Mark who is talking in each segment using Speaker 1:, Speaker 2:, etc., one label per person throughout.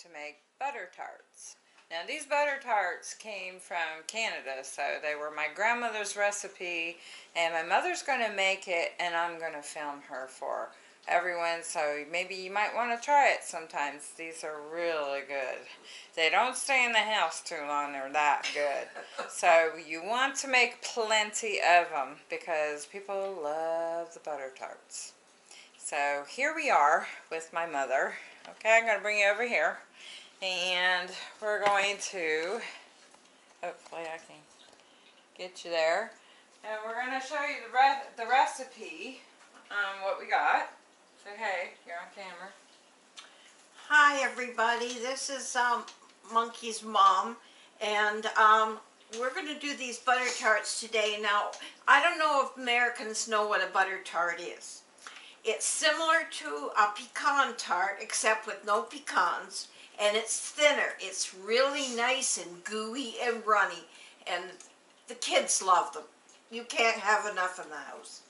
Speaker 1: to make butter tarts. Now these butter tarts came from Canada, so they were my grandmother's recipe, and my mother's going to make it, and I'm going to film her for everyone, so maybe you might want to try it sometimes. These are really good. They don't stay in the house too long, they're that good. so you want to make plenty of them, because people love the butter tarts. So here we are with my mother. Okay, I'm going to bring you over here. And we're going to, hopefully I can get you there. And we're going to show you the, re the recipe, um, what we got. Say hey, you're on camera.
Speaker 2: Hi everybody, this is um, Monkey's mom and um, we're going to do these butter tarts today. Now, I don't know if Americans know what a butter tart is. It's similar to a pecan tart except with no pecans and it's thinner. It's really nice and gooey and runny and the kids love them. You can't have enough in the house.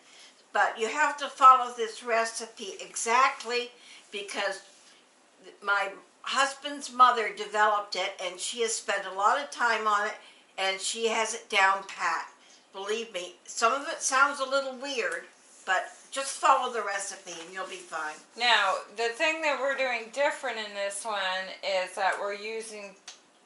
Speaker 2: But you have to follow this recipe exactly because my husband's mother developed it and she has spent a lot of time on it and she has it down pat. Believe me, some of it sounds a little weird, but just follow the recipe and you'll be fine.
Speaker 1: Now, the thing that we're doing different in this one is that we're using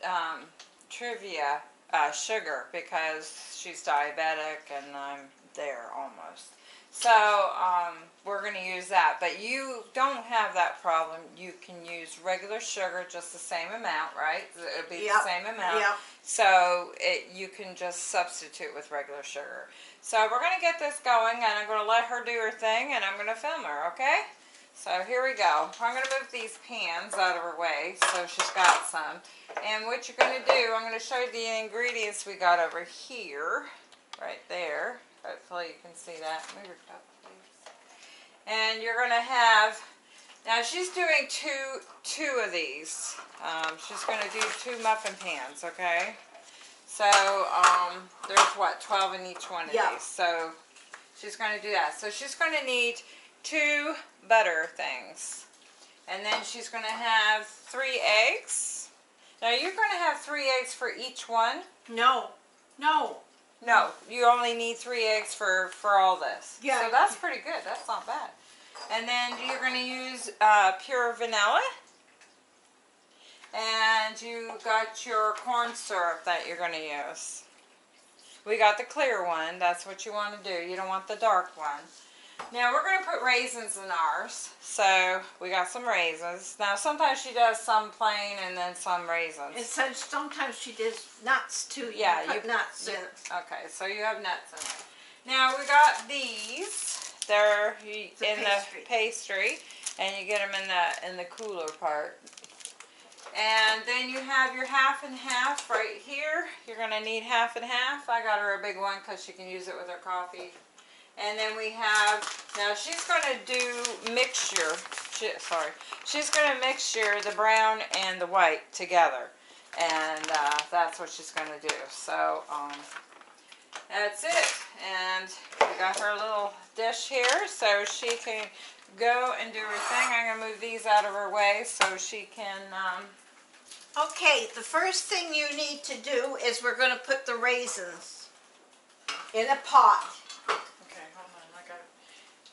Speaker 1: um, Truvia uh, sugar because she's diabetic and I'm there almost. So um, we're going to use that. But you don't have that problem. You can use regular sugar, just the same amount, right? It'll be
Speaker 2: Yep,
Speaker 1: the same amount.
Speaker 2: yep.
Speaker 1: So it, you can just substitute with regular sugar. So we're going to get this going, and I'm going to let her do her thing, and I'm going to film her, okay? So here we go. I'm going to move these pans out of her way so she's got some. And what you're going to do, I'm going to show you the ingredients we got over here, right there. Hopefully you can see that. Move your cup, please. And you're going to have, now she's doing two, two of these. Um, she's going to do two muffin pans, okay? So, um, there's what, 12 in each one of
Speaker 2: Yeah.
Speaker 1: these. So, she's going to do that. So, she's going to need two butter things. And then she's going to have three eggs. Now, you're going to have three eggs for each one.
Speaker 2: No, no.
Speaker 1: No, you only need three eggs for, for all this.
Speaker 2: Yeah.
Speaker 1: So that's pretty good. That's not bad. And then you're going to use uh, pure vanilla. And you got your corn syrup that you're going to use. We got the clear one. That's what you want to do. You don't want the dark one. Now we're going to put raisins in ours. So we got some raisins. Now sometimes she does some plain and then some raisins.
Speaker 2: And so sometimes she does nuts too. You
Speaker 1: Yeah, you-
Speaker 2: nuts in
Speaker 1: you-
Speaker 2: it.
Speaker 1: Okay, so you have nuts in there. Now we got these. They're in
Speaker 2: pastry.
Speaker 1: the pastry, and you get them in the in the cooler part. And then you have your half and half right here. You're gonna need half and half. I got her a big one because she can use it with her coffee. And then we have now she's gonna do mixture. She, sorry, she's gonna mixture the brown and the white together, and uh, that's what she's gonna do. So um, that's it. And we got her little dish here so she can go and do her thing. I'm going to move these out of her way so she can, um,
Speaker 2: Okay, the first thing you need to do is we're going to put the raisins in a pot.
Speaker 1: okay, hold on. I got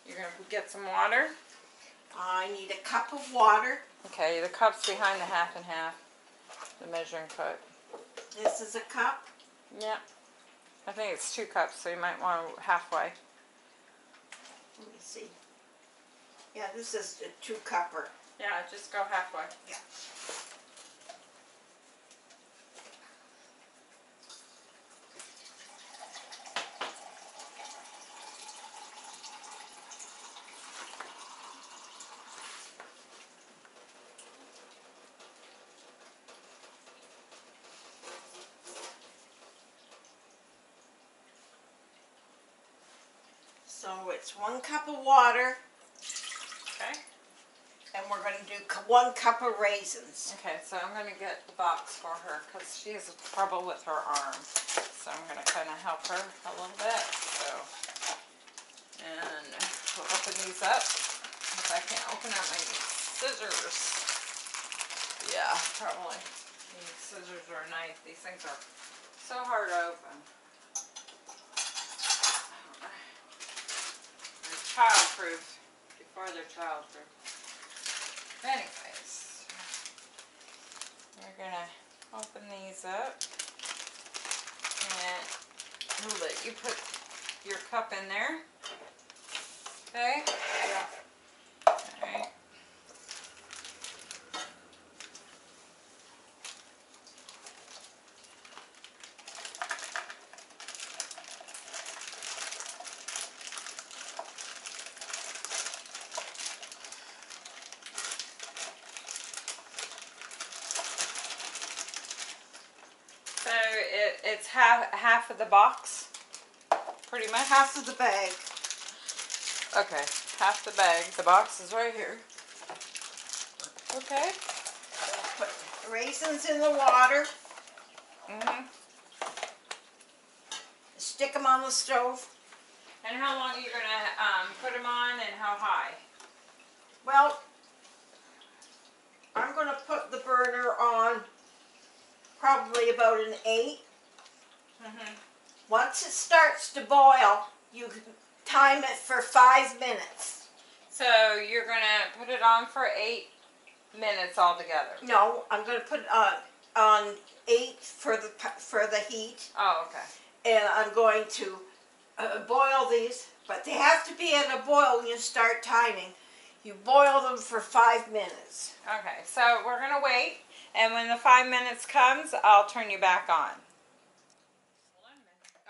Speaker 1: You're going to get some water.
Speaker 2: I need a cup of water.
Speaker 1: Okay, the cup's behind the half and half, the measuring cup.
Speaker 2: This is a cup.
Speaker 1: Yep. I think it's two cups, so you might want halfway.
Speaker 2: Let me see. Yeah, this is a two cupper.
Speaker 1: Yeah, just go halfway.
Speaker 2: Yeah. So one cup of water,
Speaker 1: Okay.
Speaker 2: and we're going to do one cup of raisins.
Speaker 1: Okay, so I'm going to get the box for her because she has trouble with her arm. So I'm going to kind of help her a little bit. So, and we'll open these up. If I can't open up my scissors. Yeah, probably. Need scissors or a knife. These things are so hard to open. Childproof before they're childproof. Anyways, we're gonna open these up and we'll let you put your cup in there. Okay? Alright. half, half of the box, pretty much.
Speaker 2: Half of the bag.
Speaker 1: Okay, half the bag. The box is right here. Okay.
Speaker 2: Put raisins in the water.
Speaker 1: Mm-hmm.
Speaker 2: Stick them on the stove.
Speaker 1: And how long are you going to um, put them on and how high?
Speaker 2: Well, I'm going to put the burner on probably about an
Speaker 1: 8.
Speaker 2: Once it starts to boil, you can time it for five minutes.
Speaker 1: So you're gonna put it on for eight minutes altogether.
Speaker 2: No, I'm gonna put it on, on eight for the, for the heat.
Speaker 1: Oh, okay.
Speaker 2: and I'm going to uh, boil these, but they have to be at a boil when you start timing. You boil them for five minutes.
Speaker 1: Okay, so we're gonna wait, and when the five minutes comes, I'll turn you back on.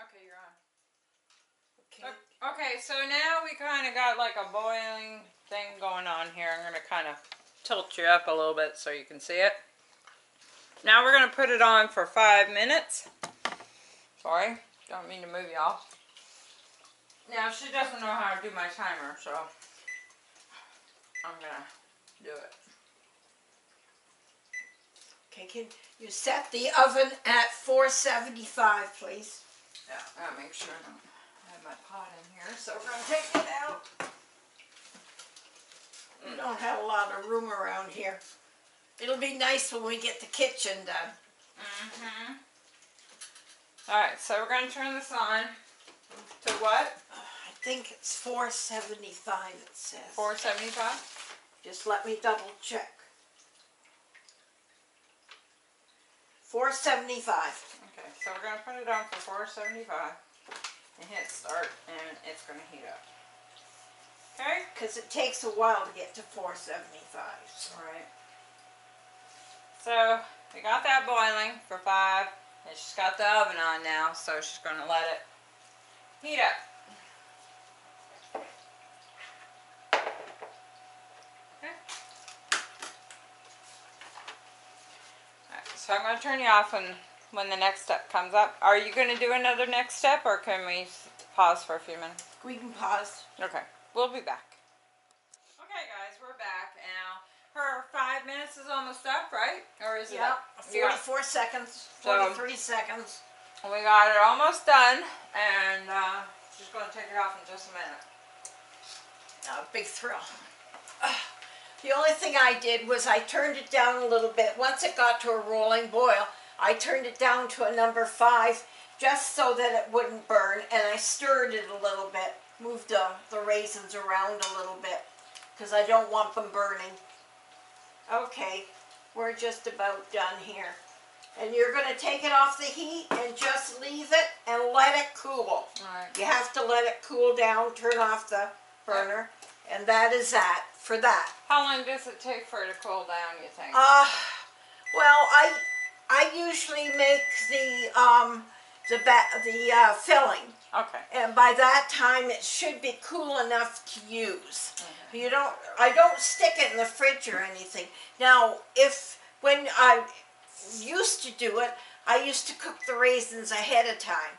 Speaker 1: Okay, you're on. Okay, so now we kind of got like a boiling thing going on here. I'm gonna kind of tilt you up a little bit so you can see it. Now we're gonna put it on for five minutes. Sorry, don't mean to move y'all. Now she doesn't know how to do my timer, so I'm gonna do it.
Speaker 2: Okay, can you set the oven at 475, please?
Speaker 1: Yeah, I'll make sure I don't have my pot in here. So we're gonna take it out.
Speaker 2: We don't have a lot of room around here. It'll be nice when we get the kitchen done.
Speaker 1: Mm-hmm. All right, so we're gonna turn this on to what?
Speaker 2: Uh, I think it's 475, it says.
Speaker 1: Four seventy-five.
Speaker 2: Just let me double check. 475.
Speaker 1: Okay, so we're gonna put it on for four seventy-five and hit start, and it's gonna heat up. Okay.
Speaker 2: Because it takes a while to get to 475.
Speaker 1: All right. So we got that boiling for five, and she's got the oven on now, so she's gonna let it heat up. Okay. So I'm gonna turn you off when when the next step comes up. Are you gonna do another next step, or can we pause for a few minutes?
Speaker 2: We can pause.
Speaker 1: Okay, we'll be back. Okay, guys, we're back now. Her five minutes is almost up, right? Or is it
Speaker 2: Yeah,
Speaker 1: up? Yeah.
Speaker 2: 44 seconds,
Speaker 1: So-
Speaker 2: 43 seconds.
Speaker 1: We got it almost done, and uh, she's going to take it off in just a minute.
Speaker 2: A big thrill. Ugh. The only thing I did was I turned it down a little bit. Once it got to a rolling boil, I turned it down to a number five just so that it wouldn't burn, and I stirred it a little bit, moved the, the raisins around a little bit because I don't want them burning. Okay, we're just about done here. And you're going to take it off the heat and just leave it and let it cool.
Speaker 1: All right.
Speaker 2: You have to let it cool down, turn off the burner, and that is that for that.
Speaker 1: How long does it take for it to cool down, you think?
Speaker 2: Uh, well, I I usually make the um the ba- the uh, filling,
Speaker 1: okay.
Speaker 2: and by that time it should be cool enough to use. You don't. I don't stick it in the fridge or anything. Now, if when I used to do it, I used to cook the raisins ahead of time,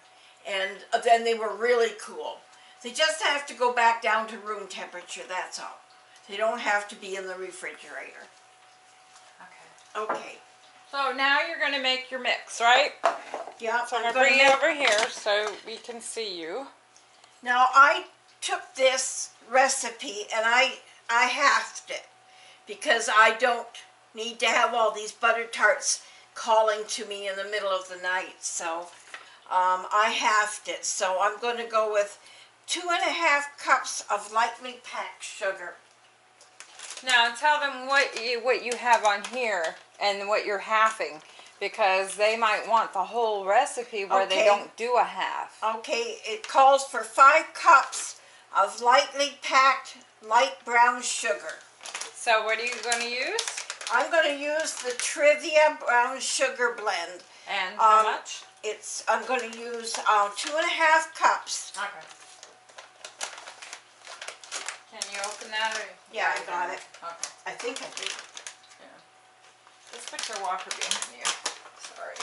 Speaker 2: and then they were really cool. They just have to go back down to room temperature. That's all. They don't have to be in the refrigerator.
Speaker 1: Okay.
Speaker 2: Okay.
Speaker 1: So now you're going to make your mix, right?
Speaker 2: Yeah.
Speaker 1: So I'm going to bring you over here so we can see you.
Speaker 2: Now I took this recipe and I I halved it because I don't need to have all these butter tarts calling to me in the middle of the night. So um, I halved it. So I'm going to go with two and a half cups of lightly packed sugar.
Speaker 1: Now tell them what you what you have on here and what you're halving because they might want the whole recipe where they don't do a half.
Speaker 2: Okay, it calls for five cups of lightly packed light brown sugar.
Speaker 1: So what are you going to use?
Speaker 2: I'm going to use the Truvia brown sugar blend.
Speaker 1: And how
Speaker 2: Um,
Speaker 1: much?
Speaker 2: It's I'm going to use uh, two and a half cups.
Speaker 1: Okay. Can you open that? Or
Speaker 2: Yeah, I got it.
Speaker 1: Okay.
Speaker 2: I think I do.
Speaker 1: Just put your walker behind you. Sorry.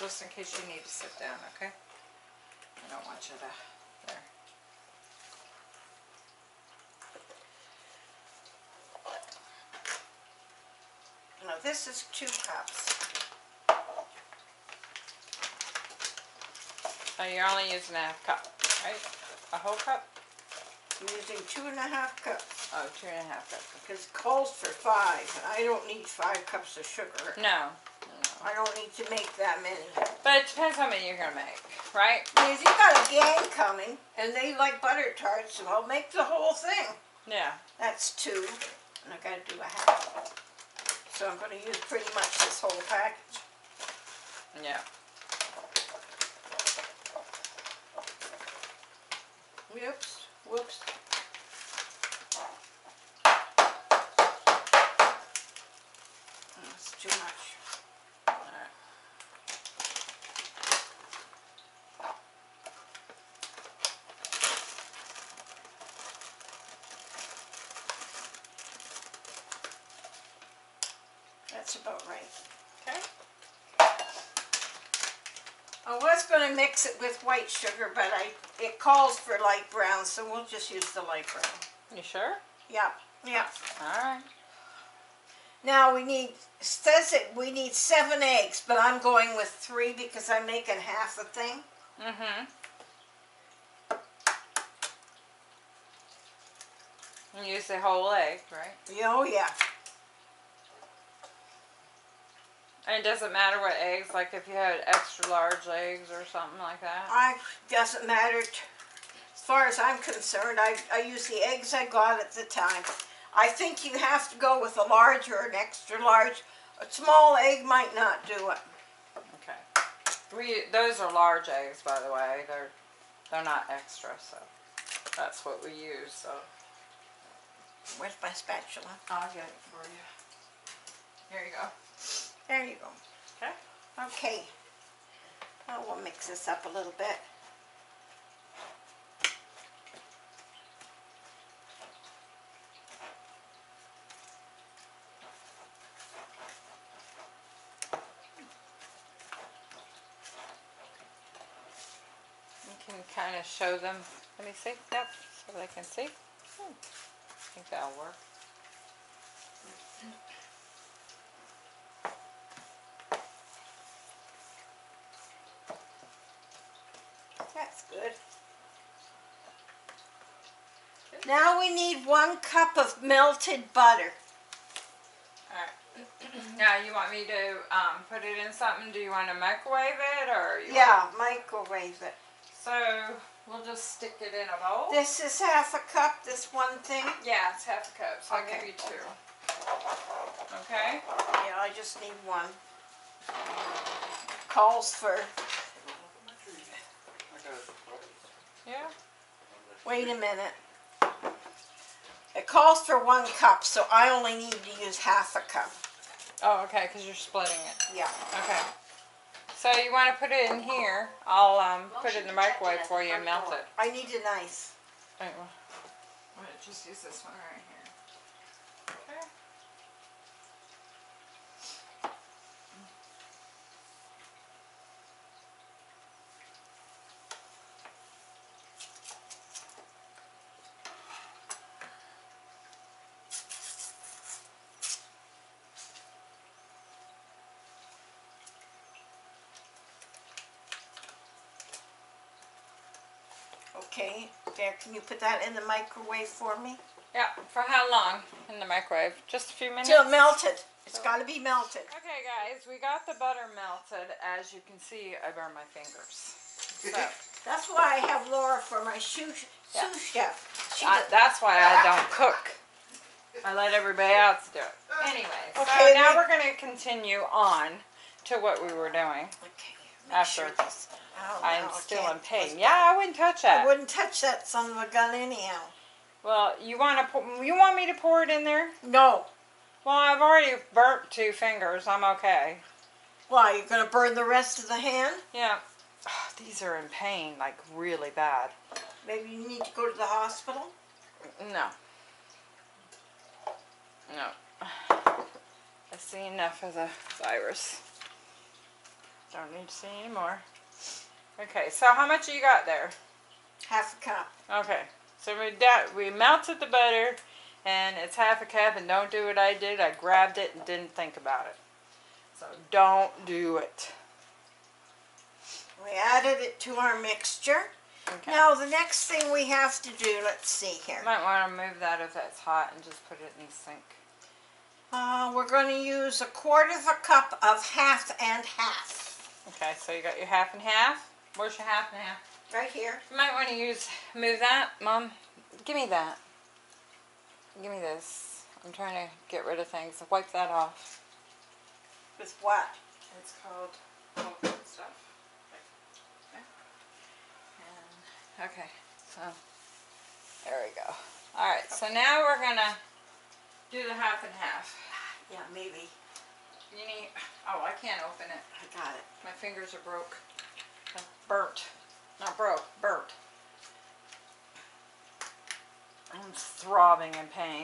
Speaker 1: Just in case you need to sit down, okay? I don't want you to. There.
Speaker 2: No, this is two cups.
Speaker 1: So you're only using a half cup, right? A whole cup?
Speaker 2: I'm using two and a half cups
Speaker 1: Oh, uh, two and a half cups.
Speaker 2: because it calls for five. and I don't need five cups of sugar.
Speaker 1: No. no.
Speaker 2: I don't need to make that many.
Speaker 1: But it depends how many you're gonna make, right?
Speaker 2: Because you got a gang coming and they like butter tarts, so I'll make the whole thing.
Speaker 1: Yeah.
Speaker 2: That's two, and I gotta do a half. So I'm gonna use pretty much this whole package.
Speaker 1: Yeah.
Speaker 2: Whoops, whoops. Oh, that's too much.
Speaker 1: Alright.
Speaker 2: That's about right.
Speaker 1: Okay.
Speaker 2: I was gonna mix it with white sugar, but I, it calls for light brown, so we'll just use the light brown.
Speaker 1: You sure?
Speaker 2: Yeah, yeah.
Speaker 1: Alright.
Speaker 2: Now we need, says it, we need seven eggs, but I'm going with three because I'm making half the thing.
Speaker 1: Mm-hmm. And use the whole egg, right?
Speaker 2: Oh, yeah.
Speaker 1: And it doesn't matter what eggs, like if you had extra large eggs or something like that.
Speaker 2: I, doesn't matter, t- as far as I'm concerned, I, I use the eggs I got at the time. I think you have to go with a large or an extra large. A small egg might not do it.
Speaker 1: Okay. We those are large eggs, by the way. They're they're not extra, so that's what we use. So
Speaker 2: Where's my spatula?
Speaker 1: I'll get it for you. Here you go.
Speaker 2: There you go.
Speaker 1: Okay.
Speaker 2: Okay. Now we'll mix this up a little bit.
Speaker 1: You can kind of show them. Let me see. Yep, so they can see. Hmm. I think that'll work.
Speaker 2: That's good. Now we need one cup of melted butter.
Speaker 1: Now you want me to um, put it in something? Do you want to microwave it or you
Speaker 2: Yeah, microwave it.
Speaker 1: So we'll just stick it in a bowl.
Speaker 2: This is half a cup, this one thing.
Speaker 1: Yeah, it's half a cup, so I'll give you two. Okay?
Speaker 2: Yeah, I just need one. Calls for,
Speaker 1: Yeah.
Speaker 2: wait a minute. It calls for one cup, so I only need to use half a cup.
Speaker 1: Oh, okay, because you're splitting it.
Speaker 2: Yeah.
Speaker 1: Okay. So you want to put it in here? I'll um, put it in the microwave for you and melt it.
Speaker 2: I need an ice.
Speaker 1: Wait, well, I'm gonna just use this one right here. Okay,
Speaker 2: there, can you put that in the microwave for me?
Speaker 1: Yeah, for how long in the microwave? Just a few minutes?
Speaker 2: Till melted. It's gotta be melted.
Speaker 1: Okay, guys, we got the butter melted. As you can see, I burned my fingers. So,
Speaker 2: That's why I have Laura for my sous,
Speaker 1: Yeah.
Speaker 2: sous chef. She
Speaker 1: I, that's why I don't cook. I let everybody else do it. Anyway, so
Speaker 2: Okay,
Speaker 1: now
Speaker 2: we-
Speaker 1: we're going to continue on to what we were doing
Speaker 2: Okay,
Speaker 1: after
Speaker 2: sure this. Oh,
Speaker 1: I'm
Speaker 2: no,
Speaker 1: still in pain. Yeah, I wouldn't touch that.
Speaker 2: I wouldn't touch that son of a gun anyhow.
Speaker 1: Well, you want to pour, you want me to pour it in there?
Speaker 2: No.
Speaker 1: Well, I've already burnt two fingers. I'm okay.
Speaker 2: Why, you're gonna burn the rest of the hand?
Speaker 1: Yeah. These are in pain, like really bad.
Speaker 2: Maybe you need to go to the hospital?
Speaker 1: No. No. I see enough of the virus. Don't need to see any more. Okay, so how much you got there?
Speaker 2: Half a cup.
Speaker 1: Okay, so we we melted the butter, and it's half a cup. And don't do what I did. I grabbed it and didn't think about it. So don't do it.
Speaker 2: We added it to our mixture.
Speaker 1: Okay.
Speaker 2: Now, the next thing we have to do, let's see here.
Speaker 1: Might want to move that if that's hot and just put it in the sink.
Speaker 2: Uh, we're going to use a quarter of a cup of half and half.
Speaker 1: Okay, so you got your half and half. Where's your half and half?
Speaker 2: Right here.
Speaker 1: You might want to use, move that, Mom. Give me that. Give me this. I'm trying to get rid of things. Wipe that off.
Speaker 2: With what?
Speaker 1: It's called stuff. And, okay, so there we go. All right, so now we're gonna do the half and half.
Speaker 2: Yeah, maybe.
Speaker 1: You need. Oh, I can't open it.
Speaker 2: I got it.
Speaker 1: My fingers are broke. Burnt. Not broke, burnt. I'm throbbing in pain.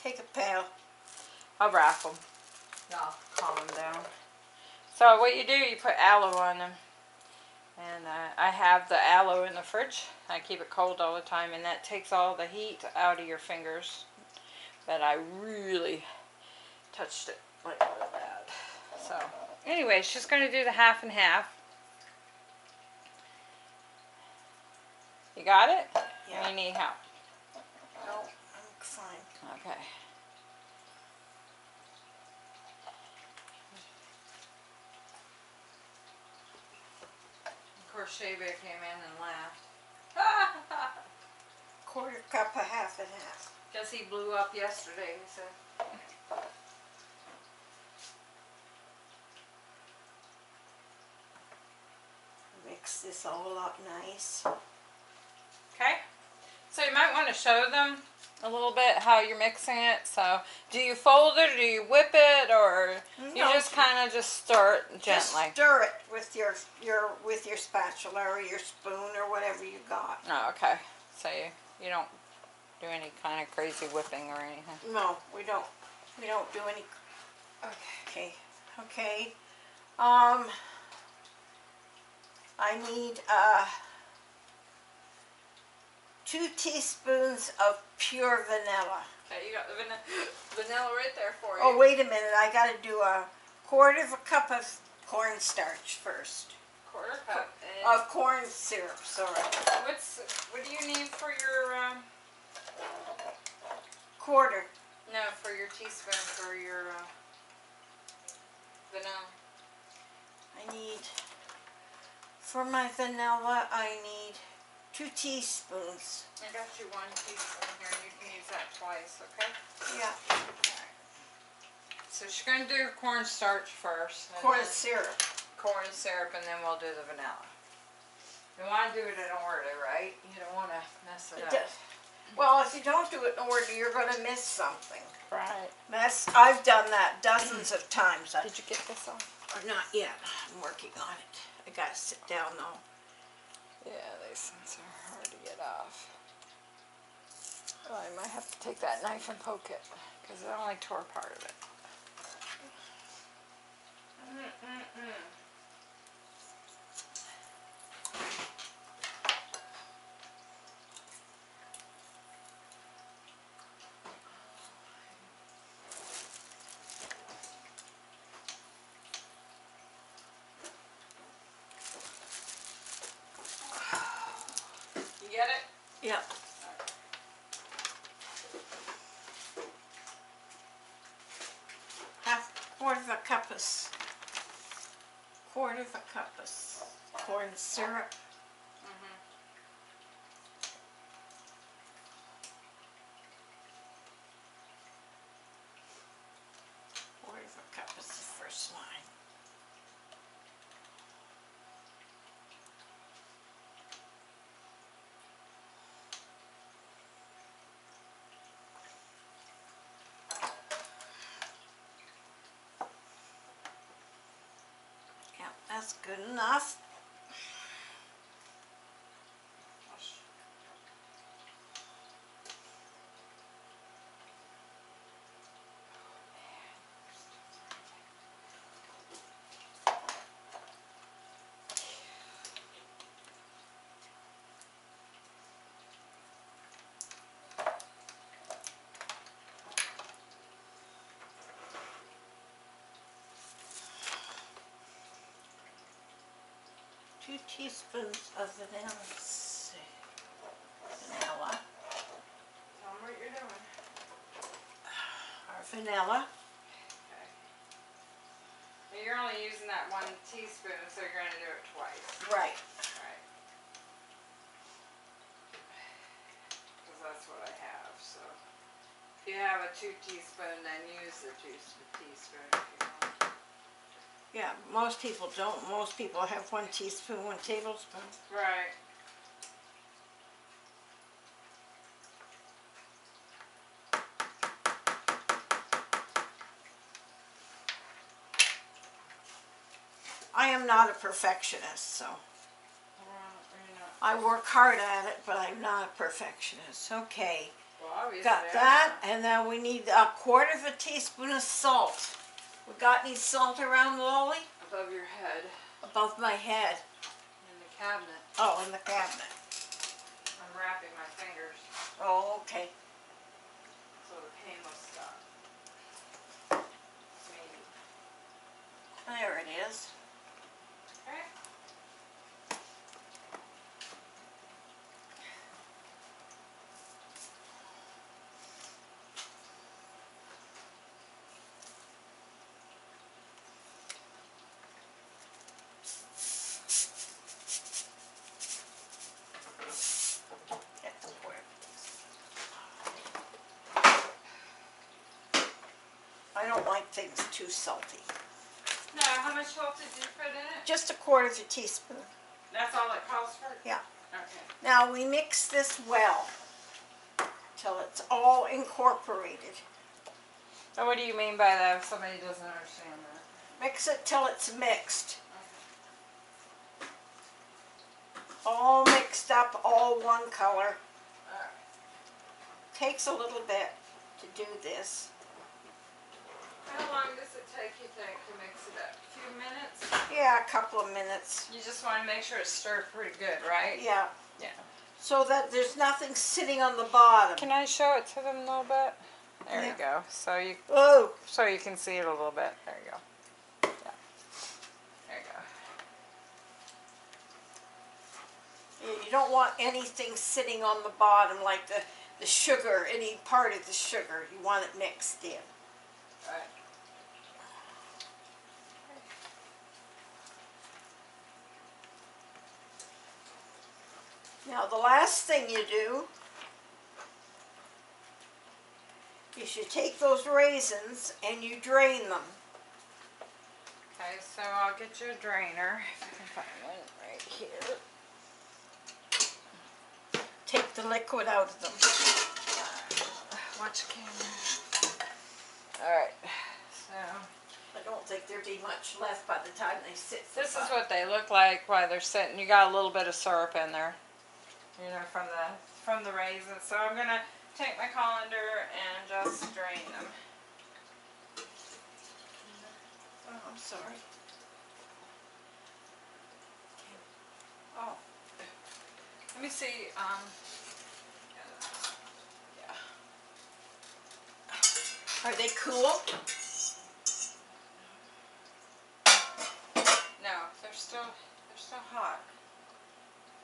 Speaker 2: Take a pail.
Speaker 1: I'll wrap them. I'll calm them down. So what you do, you put aloe on them. And uh, I have the aloe in the fridge. I keep it cold all the time, and that takes all the heat out of your fingers. But I really touched it like really bad. So anyway, she's going to do the half and half. You got it?
Speaker 2: Yeah.
Speaker 1: Or you need help?
Speaker 2: No, I'm fine.
Speaker 1: Okay. Of course, Shea Bear came in and laughed.
Speaker 2: Quarter cup of half and half.
Speaker 1: Because he blew up yesterday, he said.
Speaker 2: Mix this all up nice.
Speaker 1: So to show them a little bit how you're mixing it. So, do you fold it, or do you whip it, or you just kind of just stir it
Speaker 2: Just
Speaker 1: gently?
Speaker 2: stir it with your your with your spatula or your spoon or whatever you got.
Speaker 1: Oh, okay. So you you don't do any kind of crazy whipping or anything.
Speaker 2: No, we don't. We don't do any.
Speaker 1: Okay.
Speaker 2: Okay. Okay. Um. I need uh two teaspoons of pure vanilla.
Speaker 1: Okay, you got the vanilla, vanilla right there for you.
Speaker 2: Oh wait a minute! I got to do a quarter of a cup of cornstarch first.
Speaker 1: quarter cup.
Speaker 2: Of corn syrup. Sorry.
Speaker 1: what's what do you need for your um?
Speaker 2: Quarter.
Speaker 1: No, for your teaspoon for your uh, vanilla.
Speaker 2: I need, for my vanilla, I need two teaspoons.
Speaker 1: I got you one teaspoon here. and You can use that twice, okay?
Speaker 2: Yeah,
Speaker 1: So she's gonna do cornstarch first.
Speaker 2: corn syrup.
Speaker 1: corn syrup, and then we'll do the vanilla. You want to do it in order, right? You don't want to mess it
Speaker 2: It
Speaker 1: up.
Speaker 2: does- Well, if you don't do it in order, you're gonna miss something.
Speaker 1: Right.
Speaker 2: That's, I've done that dozens of times.
Speaker 1: Did you get this off?
Speaker 2: or not yet, I'm working on it. I gotta sit down though.
Speaker 1: Yeah, these things are hard to get off. Well, I might have to take that knife and poke it, because it only tore part of it. Mm
Speaker 2: -mm -mm. Quarter of a cup of corn syrup. Quarter of a cup is the first line. Yeah, that's good enough. Two teaspoons of vanilla. Vanilla.
Speaker 1: Tell 'em what you're doing.
Speaker 2: Or vanilla.
Speaker 1: Okay. You're only using that one teaspoon, so you're gonna do it twice.
Speaker 2: Right.
Speaker 1: Right. Cause that's what I have, so. If you have a two teaspoon, then use the two teaspoon if you want.
Speaker 2: Yeah, most people don't. Most people have one teaspoon, one tablespoon.
Speaker 1: Right.
Speaker 2: I am not a perfectionist, so
Speaker 1: know,
Speaker 2: I work hard at it, but I'm not a perfectionist. Okay,
Speaker 1: well, obviously.
Speaker 2: got that, and then we need a quarter of a teaspoon of salt. We got any salt around, Lolly?
Speaker 1: Above your head
Speaker 2: Above my head.
Speaker 1: in the cabinet.
Speaker 2: Oh, in the cabinet.
Speaker 1: I'm wrapping my fingers
Speaker 2: Oh, okay.
Speaker 1: so the pain will stop. Maybe.
Speaker 2: There it is.
Speaker 1: Okay.
Speaker 2: Get the quarter. I don't like things too salty.
Speaker 1: How much salt did you put in it?
Speaker 2: Just a quarter of a teaspoon.
Speaker 1: That's all it calls for?
Speaker 2: Yeah.
Speaker 1: Okay.
Speaker 2: Now we mix this well till it's all incorporated.
Speaker 1: So what do you mean by that if somebody doesn't understand that?
Speaker 2: Mix it till it's mixed. All mixed up, all one color.
Speaker 1: Alright.
Speaker 2: Takes a little bit to do this.
Speaker 1: How long does it take, you think, to mix it up? A few minutes?
Speaker 2: Yeah, a couple of minutes.
Speaker 1: You just want to make sure it's stirred pretty good, right?
Speaker 2: Yeah,
Speaker 1: Yeah.
Speaker 2: so that there's nothing sitting on the bottom.
Speaker 1: Can I show it to them a little bit? There
Speaker 2: Yeah.
Speaker 1: you go. So you
Speaker 2: Oh,
Speaker 1: so you can see it a little bit. There you go. Yeah. There you go.
Speaker 2: you you don't want anything sitting on the bottom like the, the sugar, any part of the sugar. You want it mixed in.
Speaker 1: Right.
Speaker 2: Now, the last thing you do is you take those raisins and you drain them.
Speaker 1: Okay, so I'll get you a drainer. If I can find one right here.
Speaker 2: Take the liquid out of them.
Speaker 1: Uh, watch the camera. Alright. So
Speaker 2: I don't think there'd be much left by the time they sit
Speaker 1: this is what they look like while they're sitting. You got a little bit of syrup in there. You know, from the from the raisins. So I'm gonna take my colander and just drain them.
Speaker 2: Oh, I'm sorry. Oh,
Speaker 1: Let me see, um yeah.
Speaker 2: are they cool?
Speaker 1: No, they're still they're still hot.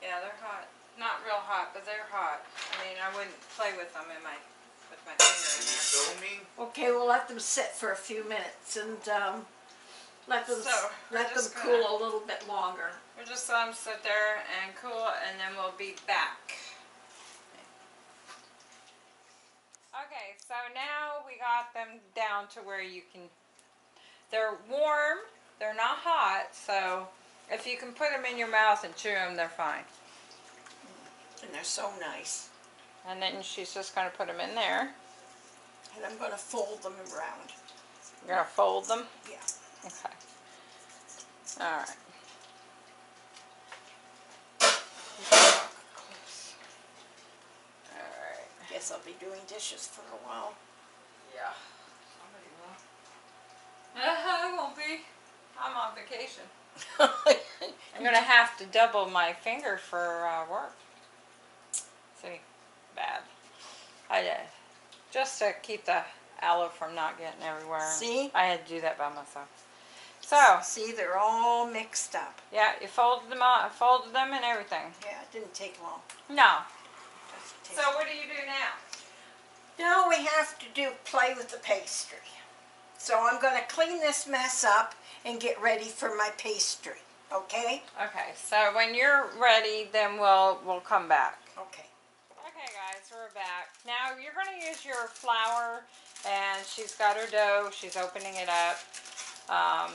Speaker 1: Yeah, they're hot. Not real hot, but they're hot. I mean, I wouldn't play with them in my, with my finger in there.
Speaker 3: filming?
Speaker 2: Okay, we'll let them sit for a few minutes and, um, let them,
Speaker 1: So,
Speaker 2: let them cool
Speaker 1: gonna-
Speaker 2: a little bit longer.
Speaker 1: We'll just let them sit there and cool, and then we'll be back. Okay, so now we got them down to where you can, they're warm, they're not hot, so if you can put them in your mouth and chew them, they're fine.
Speaker 2: And they're so nice.
Speaker 1: And then she's just gonna put them in there.
Speaker 2: And I'm gonna fold them around.
Speaker 1: You're gonna fold them?
Speaker 2: Yeah.
Speaker 1: Okay. Alright. Alright.
Speaker 2: Guess I'll be doing dishes for a while.
Speaker 1: Yeah. Somebody will. Uh, I won't be. I'm on vacation. I'm gonna have to double my finger for uh, work. See, bad. I did. just to keep the aloe from not getting everywhere.
Speaker 2: See?
Speaker 1: I had to do that by myself. So
Speaker 2: See, they're all mixed up.
Speaker 1: yeah, you folded them out, folded them and everything.
Speaker 2: Yeah, it didn't take long.
Speaker 1: No.
Speaker 2: Take
Speaker 1: So what do you do now?
Speaker 2: Now we have to do play with the pastry. So I'm going to clean this mess up and get ready for my pastry. Okay?
Speaker 1: Okay, so when you're ready, then we'll we'll come back.
Speaker 2: Okay.
Speaker 1: Okay, guys, we're back. Now you're going to use your flour, and she's got her dough. She's opening it up. Um,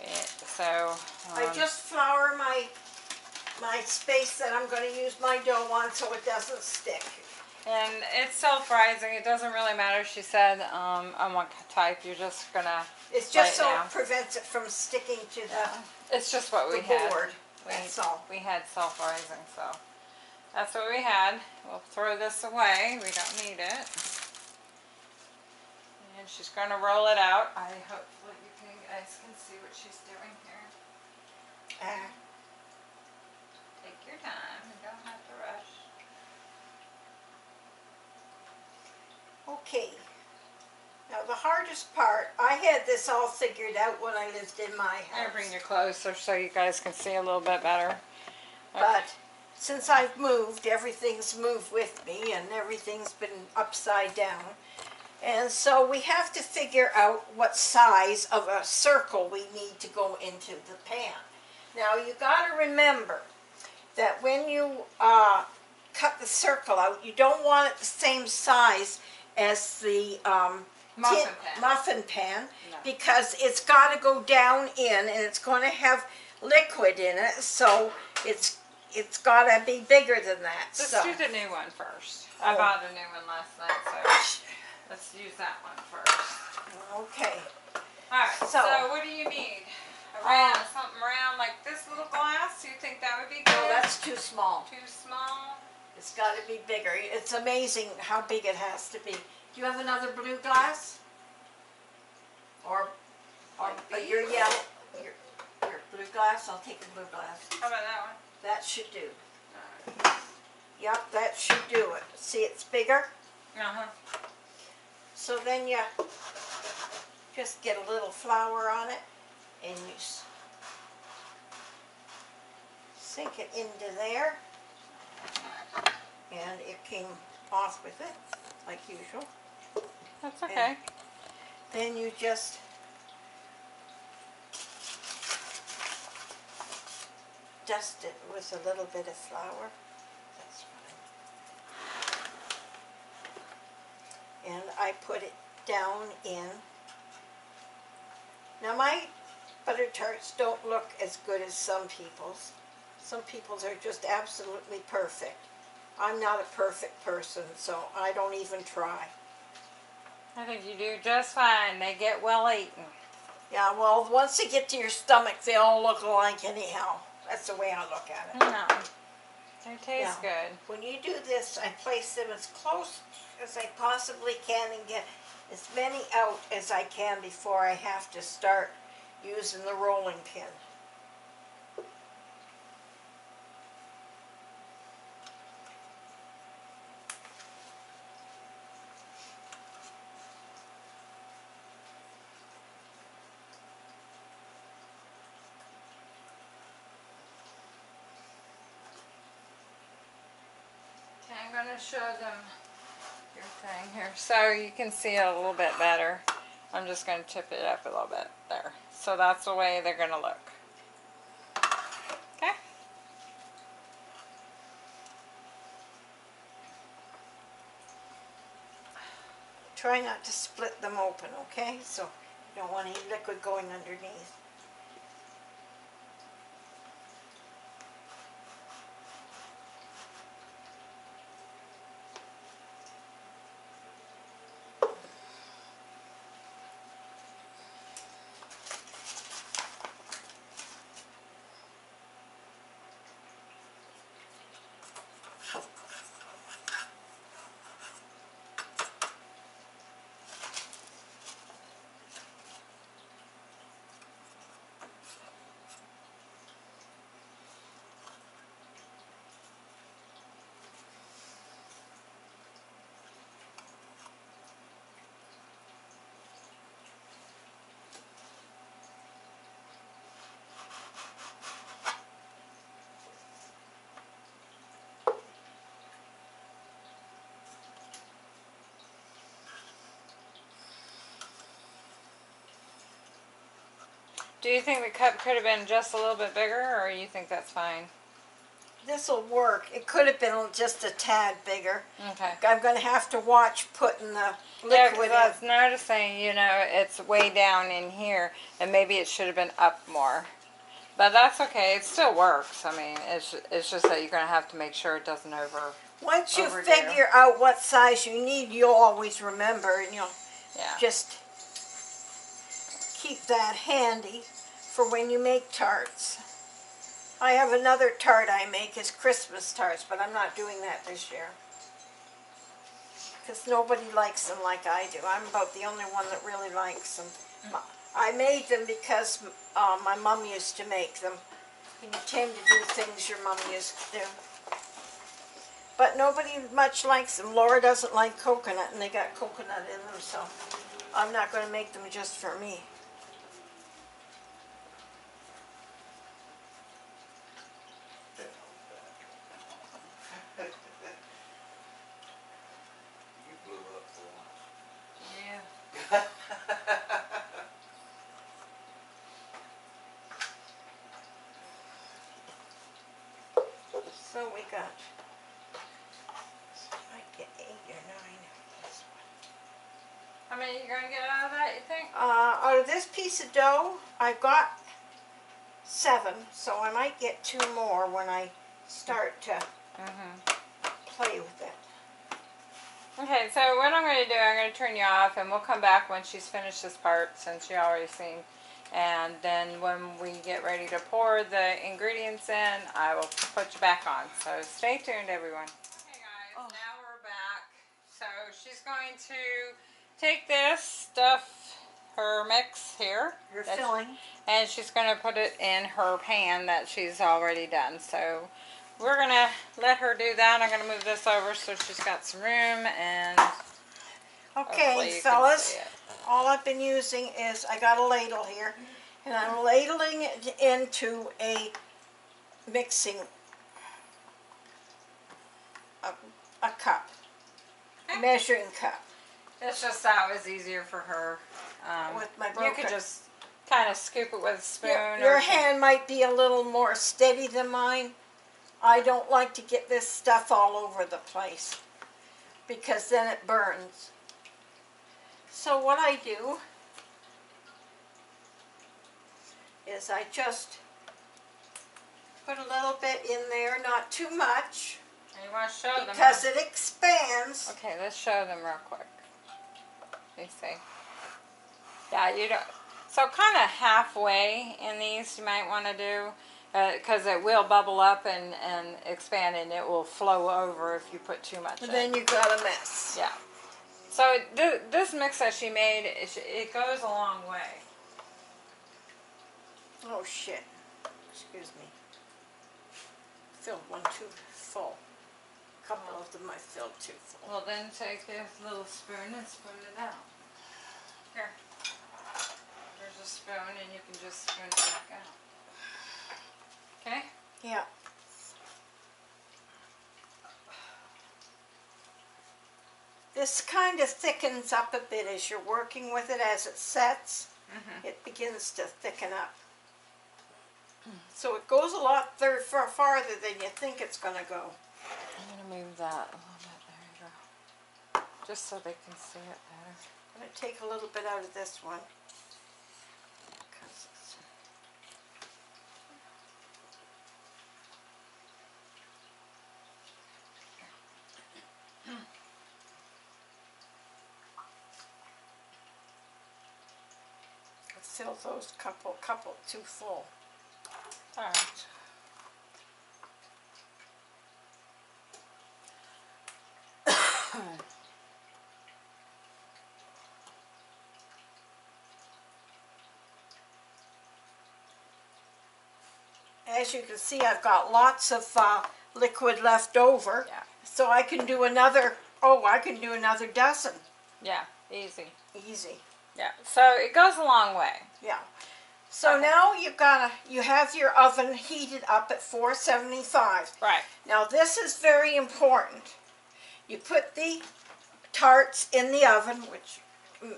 Speaker 1: it- so
Speaker 2: I
Speaker 1: um,
Speaker 2: just flour my my space that I'm going to use my dough on so it doesn't stick.
Speaker 1: and it's self-rising. It doesn't really matter. She said um, on what type. You're just gonna.
Speaker 2: It's just so it prevents it from sticking to the,
Speaker 1: It's just what we
Speaker 2: the
Speaker 1: had.
Speaker 2: board.
Speaker 1: We,
Speaker 2: That's all.
Speaker 1: we had self-rising, so that's what we had. We'll throw this away. We don't need it. And she's going to roll it out. I hopefully you can, guys can see what she's doing here.
Speaker 2: Uh,
Speaker 1: Take your time. You don't have to rush.
Speaker 2: okay. Now the hardest part, I had this all figured out when I lived in my house.
Speaker 1: bring you closer so you guys can see a little bit better.
Speaker 2: But since I've moved, everything's moved with me and everything's been upside down. And so we have to figure out what size of a circle we need to go into the pan. Now you gotta remember that when you uh, cut the circle out, you don't want it the same size as the um,
Speaker 1: Muffin pan.
Speaker 2: muffin pan
Speaker 1: No.
Speaker 2: because it's got to go down in and it's going to have liquid in it so it's it's got to be bigger than that
Speaker 1: Let's
Speaker 2: so
Speaker 1: do the new one first. I
Speaker 2: Oh.
Speaker 1: bought a new one last night, so let's use that one first.
Speaker 2: okay
Speaker 1: Alright, so,
Speaker 2: So-
Speaker 1: what do you need? A round,
Speaker 2: Um,
Speaker 1: something round like this little glass? Do You think that would be good?
Speaker 2: no that's too small
Speaker 1: too small.
Speaker 2: it's got to be bigger it's amazing how big it has to be do you have another blue glass or or
Speaker 1: Like
Speaker 2: your yellow your, your blue glass i'll take the blue glass
Speaker 1: How about that one?
Speaker 2: That should do
Speaker 1: Alright.
Speaker 2: yep that should do it see it's bigger
Speaker 1: Uh-huh.
Speaker 2: So then you just get a little flour on it and you sink it into there. And it came off with it, like usual.
Speaker 1: That's okay.
Speaker 2: Then you just dust it with a little bit of flour. That's fine. And I put it down in. Now my butter tarts don't look as good as some people's. Some people's are just absolutely perfect. I'm not a perfect person, so I don't even try.
Speaker 1: I think you do just fine. They get well eaten.
Speaker 2: Yeah, well, once they get to your stomach, they all look alike anyhow. That's the way I look at it.
Speaker 1: No. They taste good.
Speaker 2: When you do this, I place them as close as I possibly can and get as many out as I can before I have to start using the rolling pin.
Speaker 1: I'm gonna show them your thing here, so you can see it a little bit better. I'm just gonna tip it up a little bit there. So that's the way they're gonna look. Okay?
Speaker 2: Try not to split them open, okay? So you don't want any liquid going underneath.
Speaker 1: Do you think the cup could have been just a little bit bigger, or you think that's fine?
Speaker 2: This'll work. It could have been just a tad bigger.
Speaker 1: Okay.
Speaker 2: I'm gonna have to watch putting the
Speaker 1: Yeah,
Speaker 2: liquid
Speaker 1: I
Speaker 2: in.
Speaker 1: was noticing, you know, it's way down in here, and maybe it should have been up more. But that's okay. It still works. I mean, it's it's just that you're gonna have to make sure it doesn't over.
Speaker 2: Once you
Speaker 1: overdue.
Speaker 2: figure out what size you need, you'll always remember and you'll
Speaker 1: Yeah.
Speaker 2: just keep that handy for when you make tarts. I have another tart I make is Christmas tarts, but I'm not doing that this year. Because nobody likes them like I do. I'm about the only one that really likes them. I made them because uh, my mom used to make them. And you tend to do things your mom used to do. But nobody much likes them. Laura doesn't like coconut, and they got coconut in them, so I'm not going to make them just for me.
Speaker 3: You blew up for once.
Speaker 1: Yeah.
Speaker 2: So we got, might get eight or nine of this one.
Speaker 1: How many you gonna get out of that? You think?
Speaker 2: Uh, out of this piece of dough, I've got seven, so I might get two more when I start to
Speaker 1: Mm-hmm.
Speaker 2: play with it.
Speaker 1: Okay, so what I'm going to do, I'm going to turn you off, and we'll come back when she's finished this part, since you already seen. And then when we get ready to pour the ingredients in, I will put you back on. So stay tuned, everyone. Okay, guys,
Speaker 2: Oh.
Speaker 1: now we're back. So she's going to take this stuff, her mix here,
Speaker 2: You're filling.
Speaker 1: and she's going to put it in her pan that she's already done. So we're going to let her do that. I'm going to move this over so she's got some room and
Speaker 2: Okay, fellas, all I've been using is, I got a ladle here, and I'm ladling it into a mixing, a, a cup, measuring cup.
Speaker 1: It's just that was easier for her. Um,
Speaker 2: With my broken.
Speaker 1: you could just kind of scoop it with a spoon.
Speaker 2: Your, your hand might be a little more steady than mine. I don't like to get this stuff all over the place because then it burns. So what I do is I just put a little bit in there, not too much,
Speaker 1: You want to show them?
Speaker 2: because it expands.
Speaker 1: Okay, let's show them real quick. Let me see. Yeah, you don't. So kind of halfway in these, you might want to do, Uh, because it will bubble up and and expand, and it will flow over if you put too much.
Speaker 2: And
Speaker 1: in.
Speaker 2: then you got a mess.
Speaker 1: Yeah. So th- this mix that she made, it, sh- it goes a long way.
Speaker 2: Oh shit. Excuse me. Filled one too full. A couple of them I filled too full.
Speaker 1: Well, then take this little spoon and spoon it out. Here. There's a spoon, and you can just spoon it back out. Okay?
Speaker 2: Yeah. This kind of thickens up a bit as you're working with it as it sets.
Speaker 1: Mhm.
Speaker 2: It begins to thicken up. So it goes a lot thir- far farther than you think it's going to go.
Speaker 1: I'm gonna move that a little bit. There you go. Just so they can see it better.
Speaker 2: I'm going to take a little bit out of this one. 'Cause it's- Those couple, couple too full.
Speaker 1: All right.
Speaker 2: As you can see, I've got lots of uh, liquid left over.
Speaker 1: Yeah.
Speaker 2: So I can do another, oh, I can do another dozen.
Speaker 1: Yeah. Easy.
Speaker 2: Easy.
Speaker 1: Yeah. So it goes a long way.
Speaker 2: Yeah. So
Speaker 1: Okay.
Speaker 2: now you've got a, you have your oven heated up at 475.
Speaker 1: Right.
Speaker 2: Now this is very important. You put the tarts in the oven, which mm,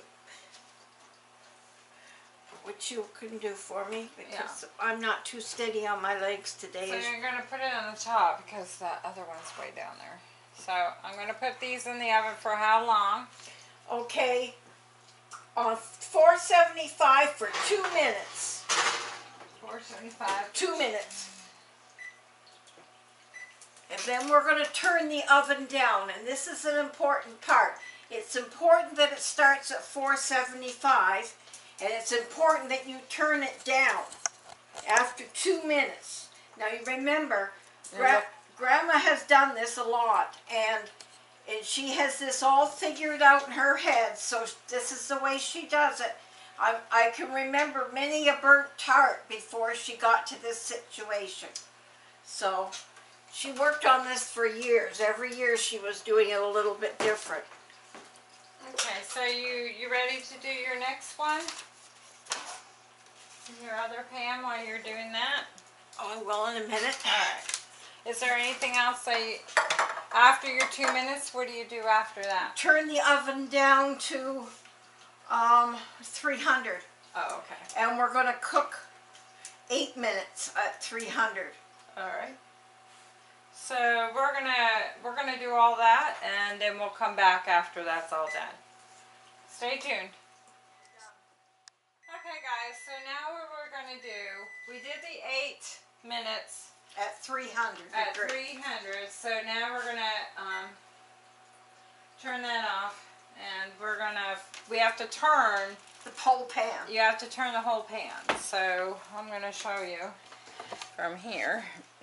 Speaker 2: which you can do for me because I'm not too steady on my legs today.
Speaker 1: So you're gonna put it on the top because the other one's way down there. So I'm gonna put these in the oven for how long?
Speaker 2: Okay, on 475 for two minutes.
Speaker 1: 475.
Speaker 2: Two minutes. And then we're going to turn the oven down, and this is an important part. It's important that it starts at 475, and it's important that you turn it down after two minutes. Now you remember, gra- Grandma has done this a lot, and and she has this all figured out in her head. So this is the way she does it. I, I can remember many a burnt tart before she got to this situation. So she worked on this for years. Every year she was doing it a little bit different.
Speaker 1: Okay, so you you ready to do your next one? Your other pan while you're doing that?
Speaker 2: Oh, well, in a minute.
Speaker 1: Alright. Is there anything else that you, after your two minutes, what do you do after that?
Speaker 2: Turn the oven down to um, 300,
Speaker 1: Oh, okay.
Speaker 2: and we're going to cook eight minutes at 300.
Speaker 1: Alright. So we're gonna we're gonna do all that and then we'll come back after that's all done. Stay tuned. Okay guys, so now what we're gonna do, we did the eight minutes
Speaker 2: At 300
Speaker 1: at
Speaker 2: degree.
Speaker 1: 300. So now we're gonna um, turn that off, and we're gonna we have to turn.
Speaker 2: The whole pan.
Speaker 1: You have to turn the whole pan. So I'm gonna show you from here,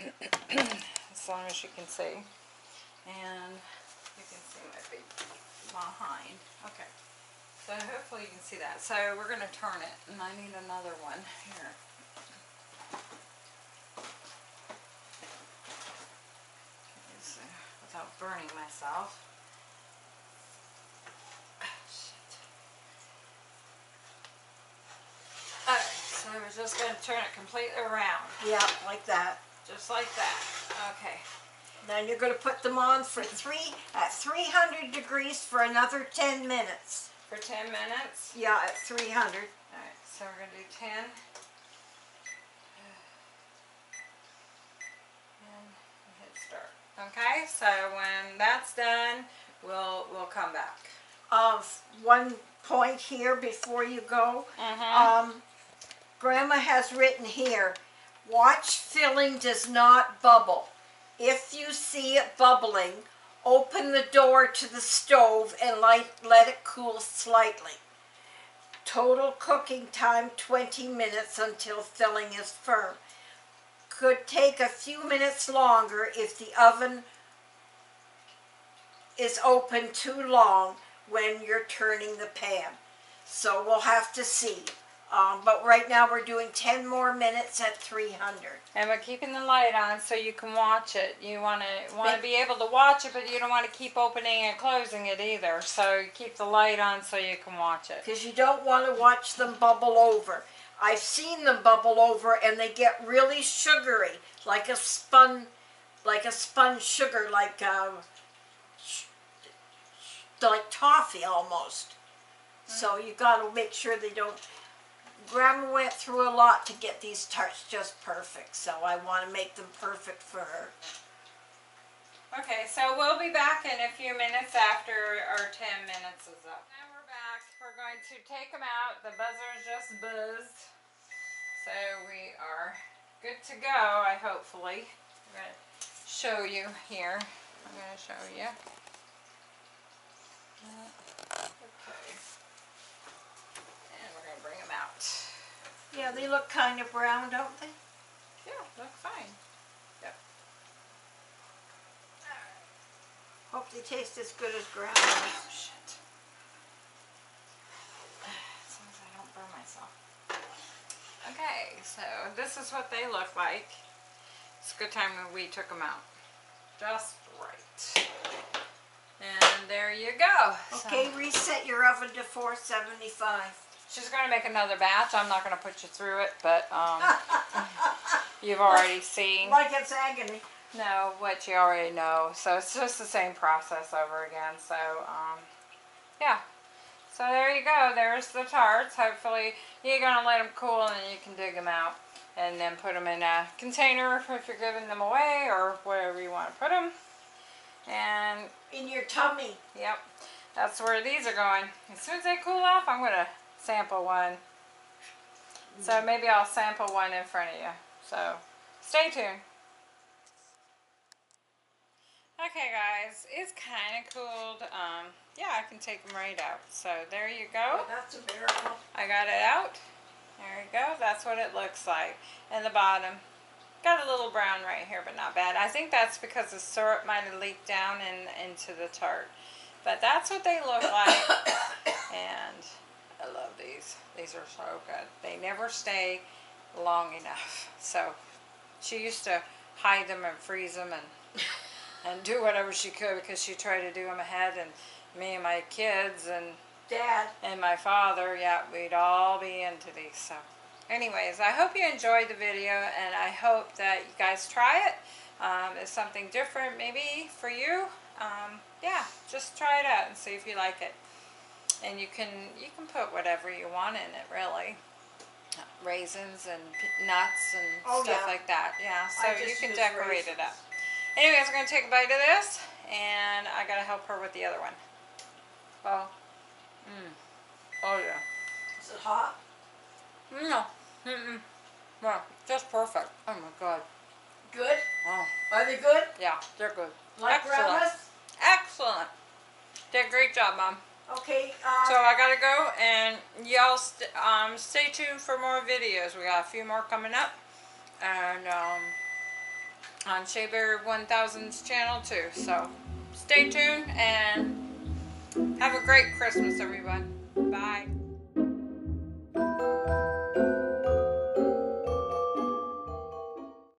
Speaker 1: as long as you can see, and you can see my big behind. Okay. So hopefully you can see that. So we're gonna turn it, and I need another one here. Okay, so without burning myself. Ah. Alright, so we're just gonna turn it completely around,
Speaker 2: Yeah, like that.
Speaker 1: just like that. Okay.
Speaker 2: Then you're going to put them on for three at 300 degrees for another 10 minutes.
Speaker 1: For 10 minutes.
Speaker 2: Yeah, at 300.
Speaker 1: Alright, so we're gonna do 10. And hit start. Okay, so when that's done, we'll we'll come back.
Speaker 2: Of one point here before you go.
Speaker 1: Mm-hmm.
Speaker 2: Um, Grandma has written here, watch filling does not bubble. If you see it bubbling, open the door to the stove and light, let it cool slightly. Total cooking time 20 minutes until filling is firm. Could take a few minutes longer if the oven is open too long when you're turning the pan. So we'll have to see. Um, but right now we're doing 10 more minutes at 300.
Speaker 1: And we're keeping the light on so you can watch it. You want to want to be able to watch it, but you don't want to keep opening and closing it either. So keep the light on so you can watch it.
Speaker 2: Because you don't want to watch them bubble over. I've seen them bubble over and they get really sugary, like a spun, like a spun sugar, like um, like toffee almost. So you gotta make sure they don't. Grandma went through a lot to get these tarts just perfect, so I want to make them perfect for her.
Speaker 1: Okay, so we'll be back in a few minutes after our 10 minutes is up. We're going to take them out. The buzzer's just buzzed. So we are good to go, I hopefully. I'm going to show you here. I'm going to show you. Okay. And we're going to bring them out.
Speaker 2: Yeah, they look kind of brown, don't they?
Speaker 1: Yeah, look fine. Yep.
Speaker 2: Hope they taste as good as
Speaker 1: Oh, shit. As long as I don't burn myself. Okay, so this is what they look like. It's a good time when we took them out. Just right. And there you go. So,
Speaker 2: Okay, reset your oven to 475.
Speaker 1: she's going to make another batch. I'm not going to put you through it, but um, you've already seen.
Speaker 2: like it's agony.
Speaker 1: know what you already know. So it's just the same process over again. So, um, yeah. So there you go. There's the tarts. Hopefully you're going to let them cool and then you can dig them out. And then put them in a container if you're giving them away or wherever you want to put them. And,
Speaker 2: In your tummy.
Speaker 1: yep, that's where these are going. As soon as they cool off, I'm going to sample one. So maybe I'll sample one in front of you. So stay tuned. Okay guys, it's kind of cooled. Um, yeah, I can take them right out. So there you go.
Speaker 2: Oh, that's a miracle.
Speaker 1: I got it out. There you go. That's what it looks like. And the bottom. Got a little brown right here, but not bad. I think that's because the syrup might have leaked down in, into the tart. But that's what they look like. and I love these. These are so good. They never stay long enough. So she used to hide them and freeze them and and do whatever she could because she tried to do them ahead and me and my kids and
Speaker 2: Dad.
Speaker 1: and my father, yeah, we'd all be into these. So, anyways, I hope you enjoyed the video, and I hope that you guys try it. Um, it's something different, maybe for you. Um, yeah, just try it out and see if you like it. And you can you can put whatever you want in it, really. Raisins and nuts and
Speaker 2: Oh,
Speaker 1: stuff
Speaker 2: yeah.
Speaker 1: like that. Yeah, so you can decorate it up. Anyways, we're gonna take a bite of this, and I gotta help her with the other one. Oh. Mm. Oh yeah.
Speaker 2: Is it hot?
Speaker 1: No. Mm-mm. No, just perfect. Oh my god.
Speaker 2: Good?
Speaker 1: Oh,
Speaker 2: Are they good?
Speaker 1: yeah, they're good.
Speaker 2: Like
Speaker 1: Excellent.
Speaker 2: grandma's?
Speaker 1: Excellent. Did a great job, Mom.
Speaker 2: Okay, uh,
Speaker 1: So I gotta go, and y'all st- um, stay tuned for more videos. We got a few more coming up, and um, on Shea Bear 1000's channel too. So stay tuned, and have a great Christmas, everyone. Bye.